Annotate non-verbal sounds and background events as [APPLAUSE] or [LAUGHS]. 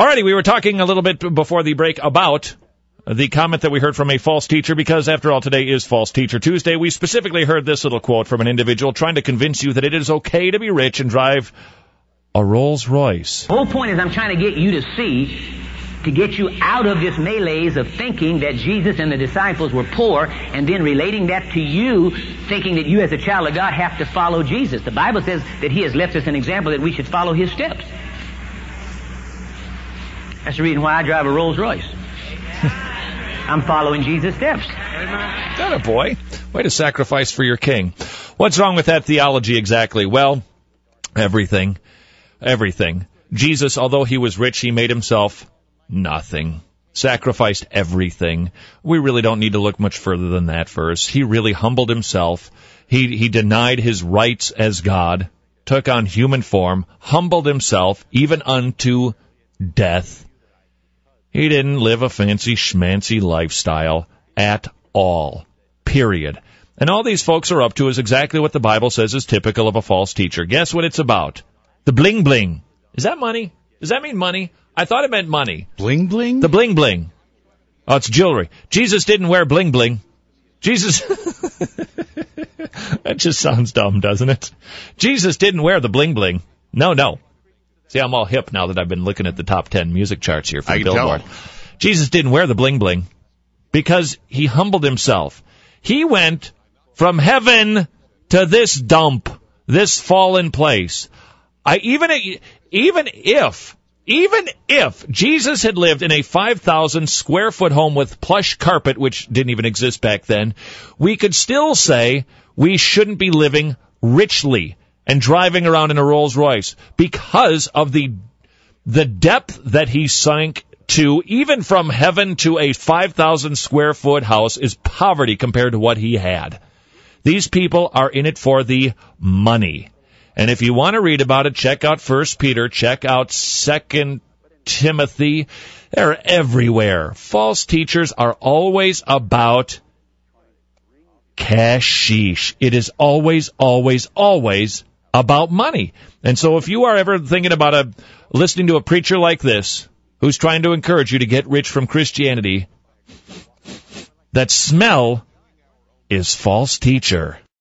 Alrighty, we were talking a little bit before the break about the comment that we heard from a false teacher because after all today is false teacher tuesday we specifically heard this little quote from an individual trying to convince you that it is okay to be rich and drive a rolls royce The whole point is I'm trying to get you to see, to get you out of this malaise of thinking that Jesus and the disciples were poor and then relating that to you, thinking that you as a child of God have to follow Jesus. The Bible says that He has left us an example that we should follow His steps. That's the reason why I drive a Rolls Royce. I'm following Jesus' steps. That a boy. Way to sacrifice for your king. What's wrong with that theology exactly? Well, everything. Everything. Jesus, although he was rich, he made himself nothing. Sacrificed everything. We really don't need to look much further than that verse. He really humbled himself. He, he denied his rights as God, took on human form, humbled himself even unto death. He didn't live a fancy schmancy lifestyle at all. Period. And all these folks are up to is exactly what the Bible says is typical of a false teacher. Guess what it's about? The bling bling. Is that money? Does that mean money? I thought it meant money. Bling bling? The bling bling. Oh, it's jewelry. Jesus didn't wear bling bling. Jesus. [LAUGHS] that just sounds dumb, doesn't it? Jesus didn't wear the bling bling. No, no. See, I'm all hip now that I've been looking at the top 10 music charts here for can tell. Billboard. Jesus didn't wear the bling bling because he humbled himself. He went from heaven to this dump, this fallen place. I even even if even if Jesus had lived in a 5,000 square foot home with plush carpet, which didn't even exist back then, we could still say we shouldn't be living richly and driving around in a Rolls Royce because of the the depth that he sank to, even from heaven to a 5,000 square foot house, is poverty compared to what he had. These people are in it for the money. And if you want to read about it, check out First Peter, check out Second Timothy. They're everywhere. False teachers are always about cashish. It is always, always, always about money. And so if you are ever thinking about a listening to a preacher like this who's trying to encourage you to get rich from Christianity, that smell is false teacher.